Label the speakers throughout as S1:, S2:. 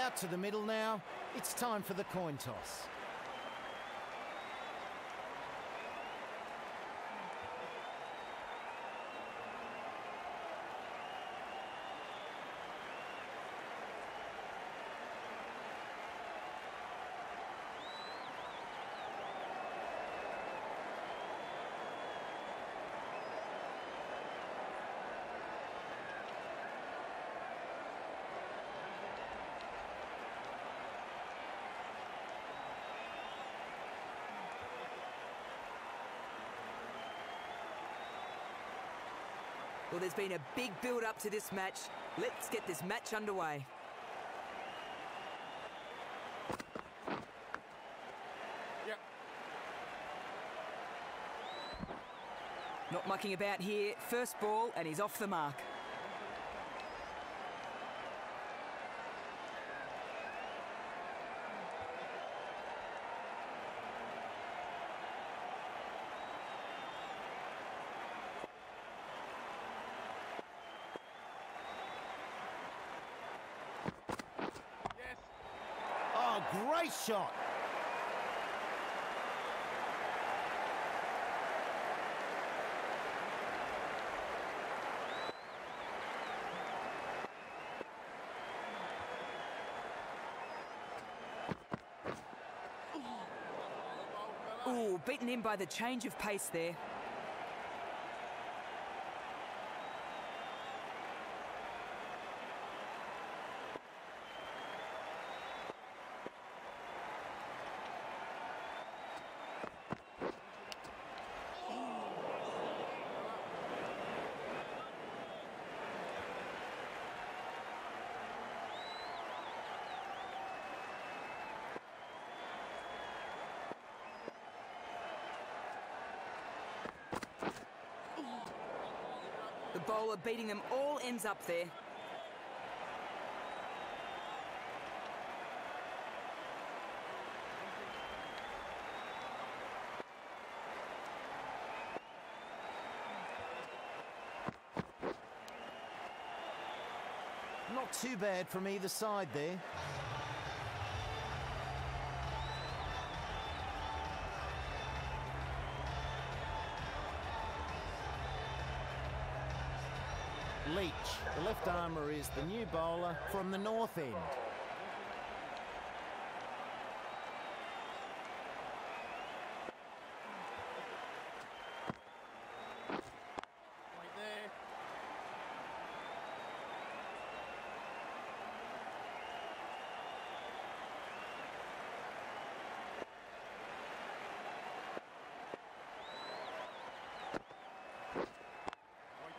S1: Out to the middle now. It's time for the coin toss.
S2: Well, there's been a big build up to this match. Let's get this match underway.
S3: Yep.
S2: Not mucking about here. First ball, and he's off the mark.
S1: Great shot.
S2: Ooh, beaten in by the change of pace there. The bowler beating them all ends up there.
S1: Not too bad from either side there. Leach, the left armer, is the new bowler from the north end.
S3: Right there.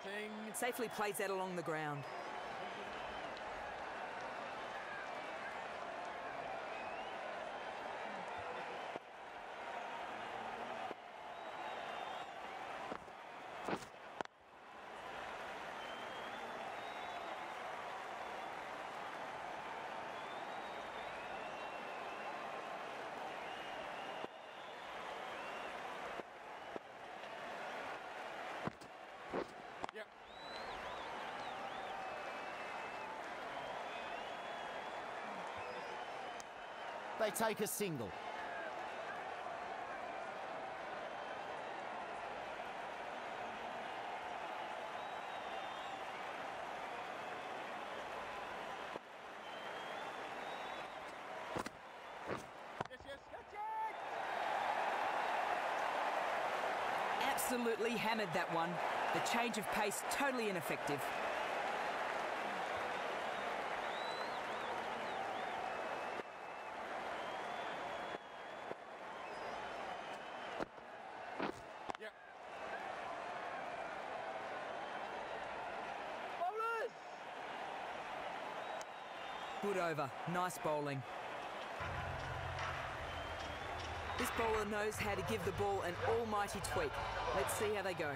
S3: Waiting.
S2: Safely plays that along the ground.
S1: They take a single.
S2: Absolutely hammered that one. The change of pace totally ineffective.
S3: Yep. Bowlers.
S2: Good over. Nice bowling. This bowler knows how to give the ball an almighty tweak. Let's see how they go.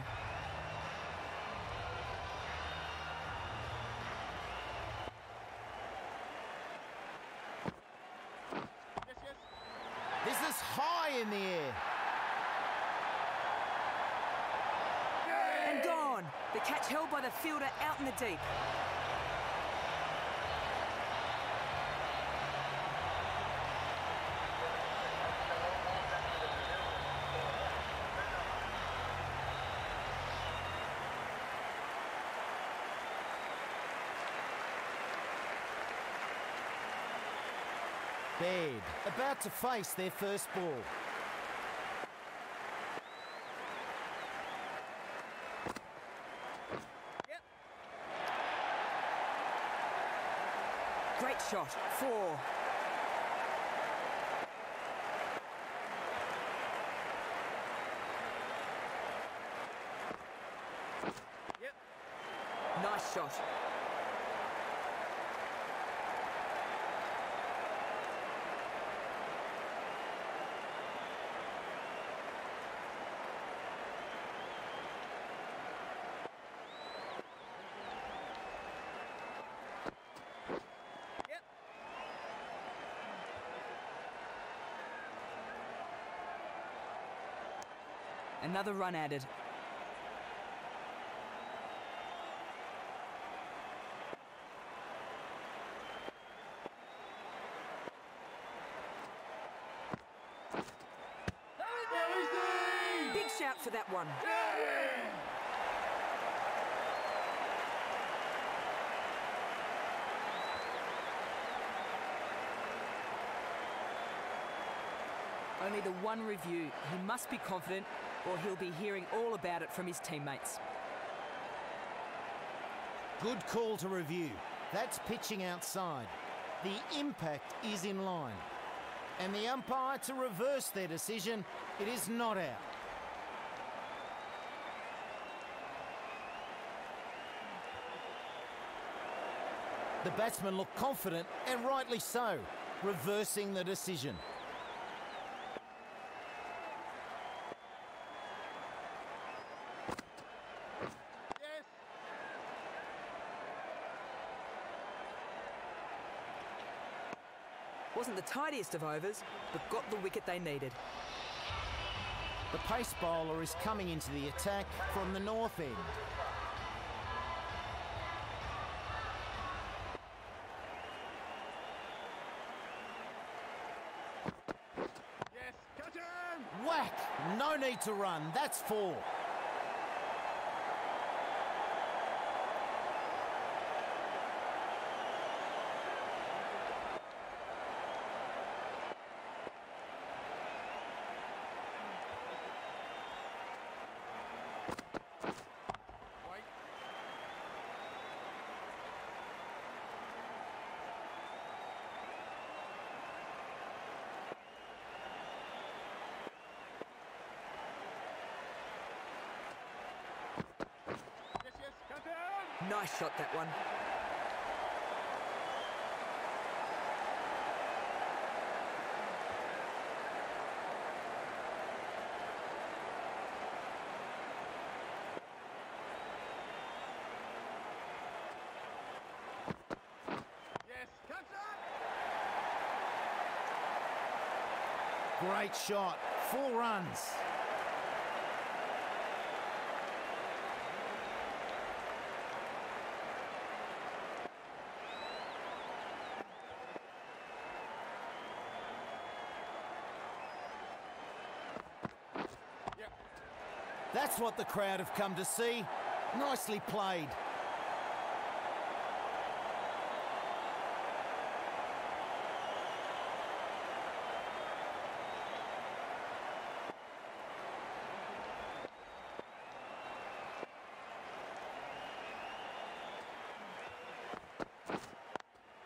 S1: This is high in the air.
S2: And gone. The catch held by the fielder out in the deep.
S1: Baird about to face their first ball.
S2: Yep. Great shot. Four.
S3: Yep.
S2: Nice shot.
S3: Yep.
S2: Another run added. Big shout for that one. Only the one review. He must be confident or he'll be hearing all about it from his teammates.
S1: Good call to review. That's pitching outside. The impact is in line. And the umpire to reverse their decision, it is not out. The batsmen look confident, and rightly so, reversing the decision.
S2: Tidiest of overs, but got the wicket they needed.
S1: The pace bowler is coming into the attack from the north end.
S3: Yes. Catch him.
S1: Whack! No need to run. That's four.
S3: Wait. Yes, yes. Catch him.
S2: Nice shot, that one.
S3: Yes. Catch him.
S1: Great shot. Four runs. That's what the crowd have come to see. Nicely played.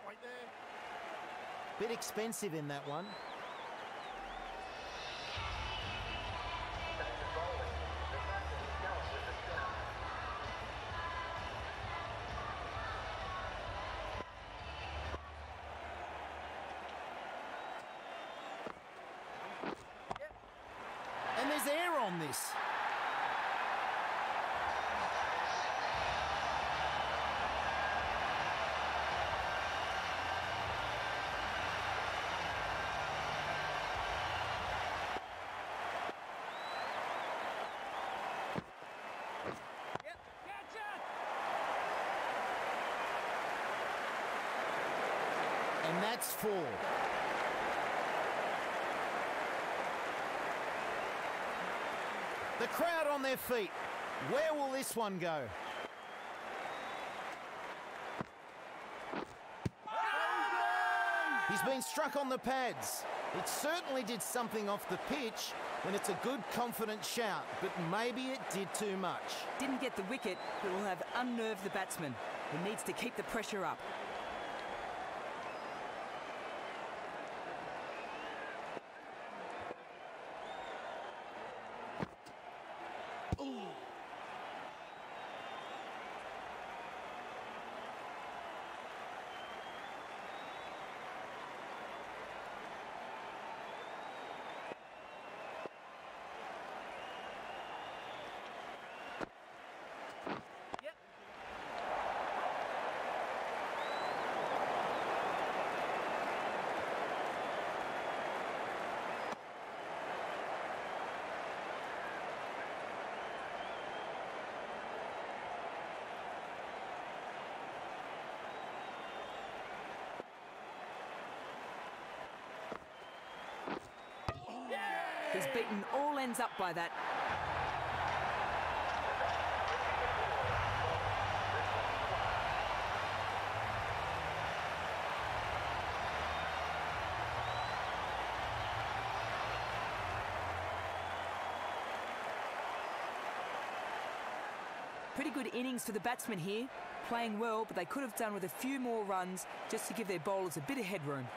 S3: Right there.
S1: Bit expensive in that one. And there's air on this.
S3: Yep. Catch it.
S1: Four. The crowd on their feet. Where will this one go? He's been struck on the pads. It certainly did something off the pitch, and it's a good, confident shout, but maybe it did too much.
S2: Didn't get the wicket, but will have unnerved the batsman. He needs to keep the pressure up. He's beaten all ends up by that. Pretty good innings for the batsmen here. Playing well, but they could have done with a few more runs just to give their bowlers a bit of headroom.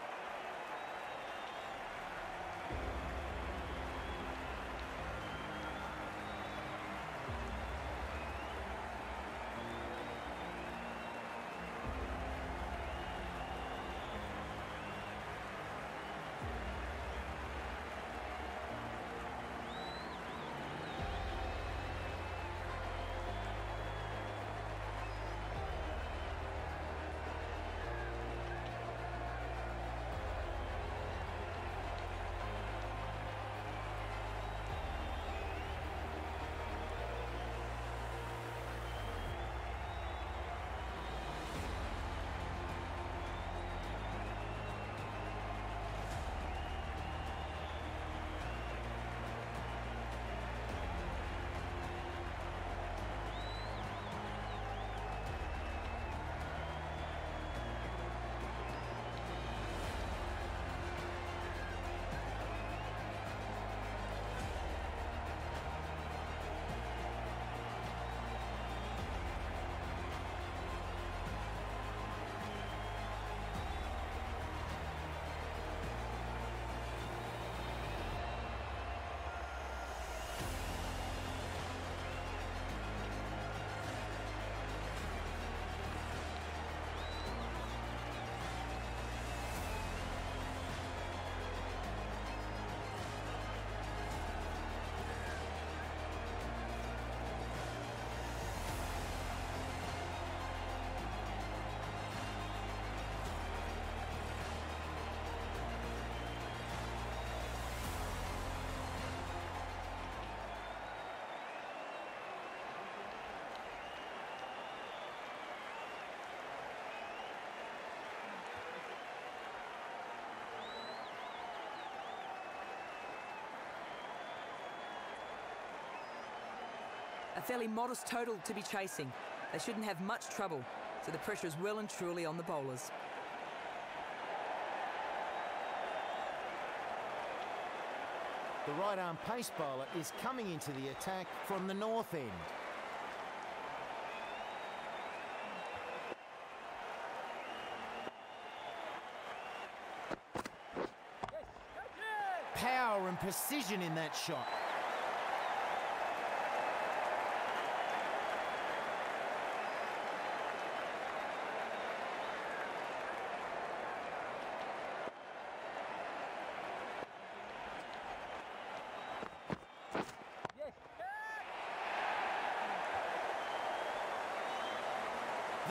S2: A fairly modest total to be chasing. They shouldn't have much trouble, so the pressure is well and truly on the bowlers.
S1: The right arm pace bowler is coming into the attack from the north end. Power and precision in that shot.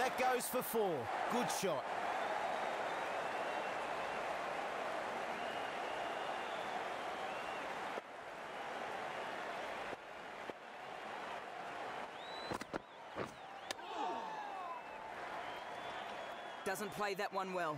S1: That goes for four. Good shot.
S2: Doesn't play that one well.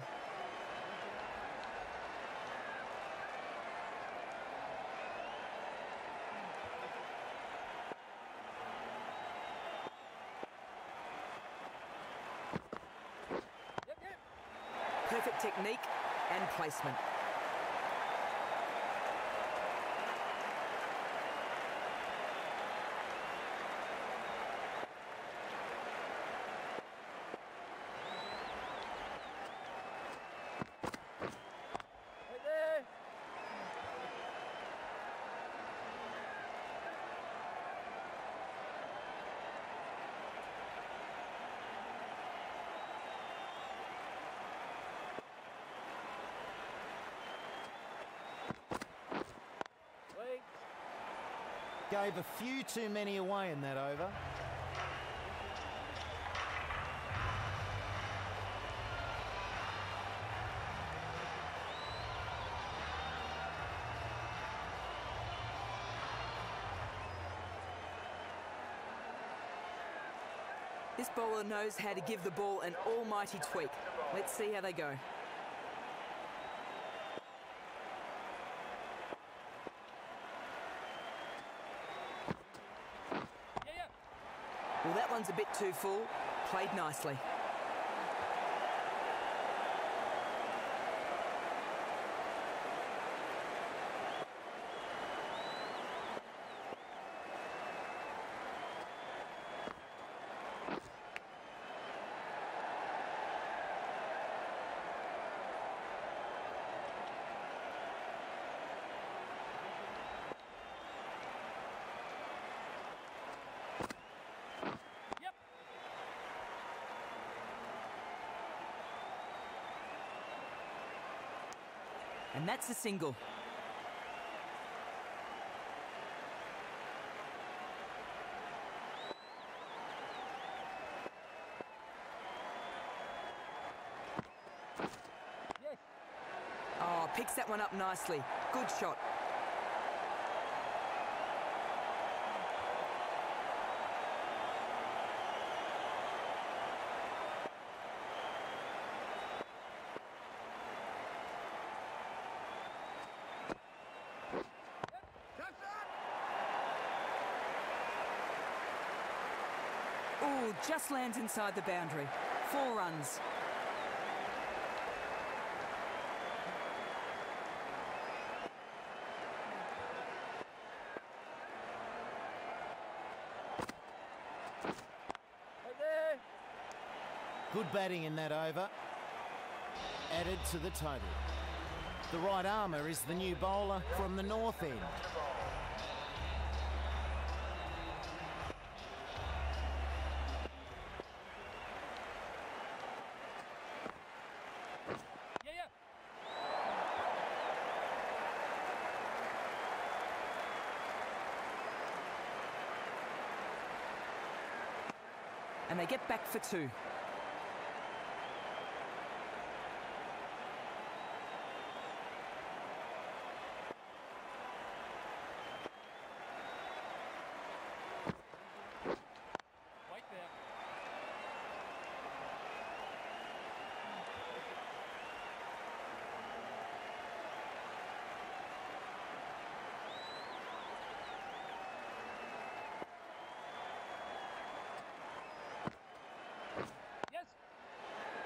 S2: Technique, and placement.
S3: Right there. Wait.
S1: Gave a few too many away in that over.
S2: This bowler knows how to give the ball an almighty tweak. Let's see how they go.
S3: Yeah, yeah.
S2: Well, that one's a bit too full. Played nicely. And that's a single.
S3: Yes.
S2: Oh, picks that one up nicely. Good shot. Just lands inside the boundary. Four runs.
S1: Good batting in that over. Added to the total. The right armer is the new bowler from the north end.
S2: They get back for two.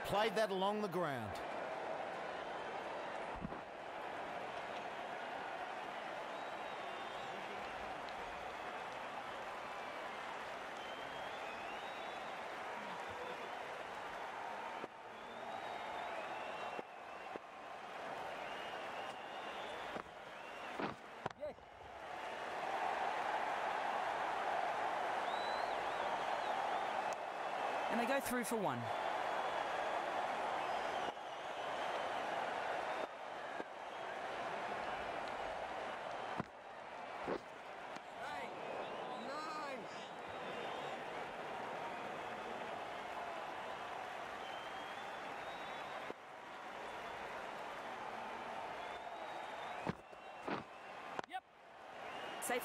S1: Played that along the ground.
S2: And they go through for one.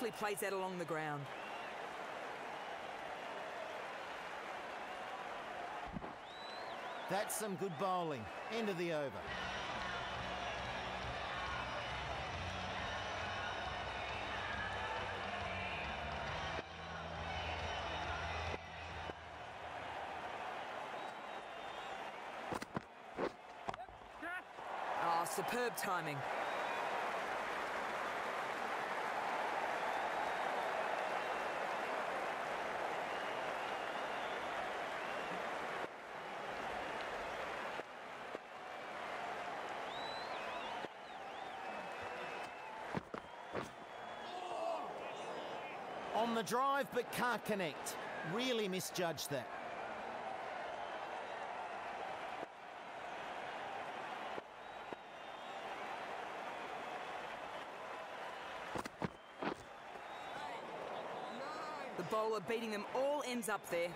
S2: Safely plays that along the ground.
S1: That's some good bowling. End of the over.
S2: Oh, superb timing.
S1: The drive, but can't connect. Really misjudged that.
S2: The bowler beating them all ends up there.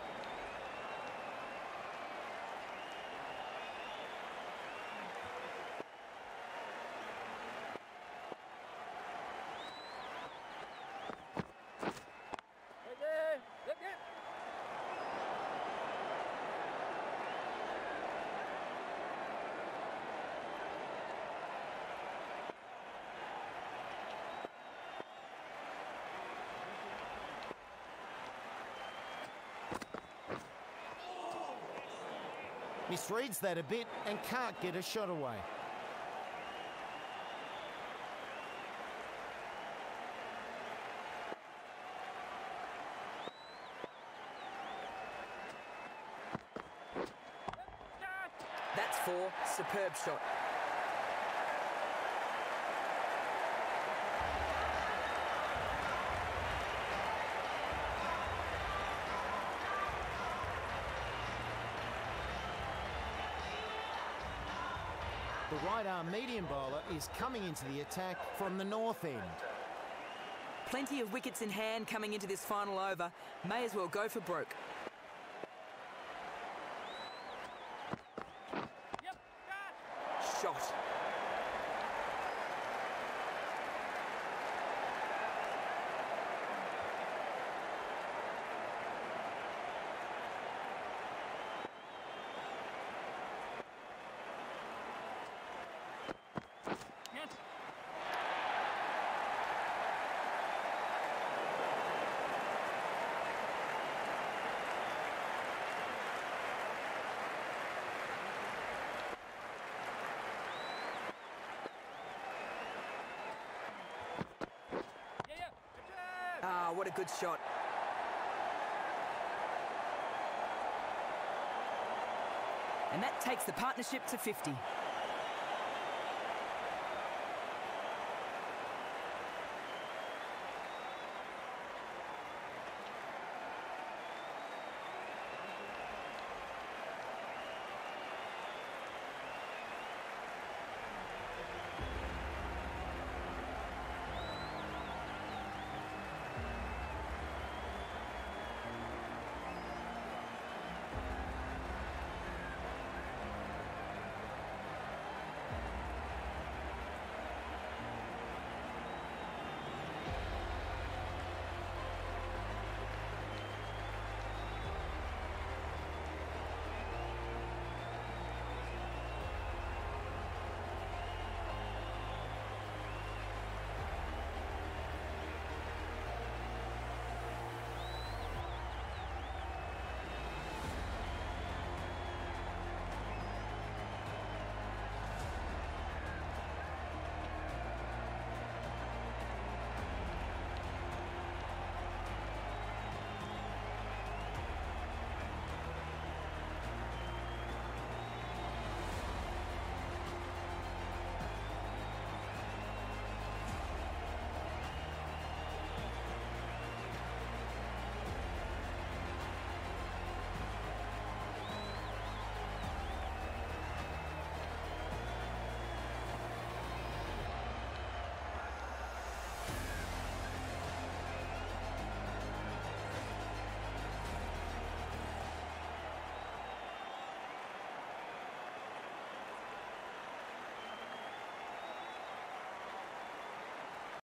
S3: Right there. Yep, yep.
S1: Misreads that a bit and can't get a shot away.
S2: That's four. Superb shot.
S1: The right arm medium bowler is coming into the attack from the north end.
S2: Plenty of wickets in hand coming into this final over. May as well go for broke.
S3: Yep. Ah.
S2: Shot.
S3: Yes. Yeah, yeah. Good job.
S2: Ah, what a good shot. And that takes the partnership to 50.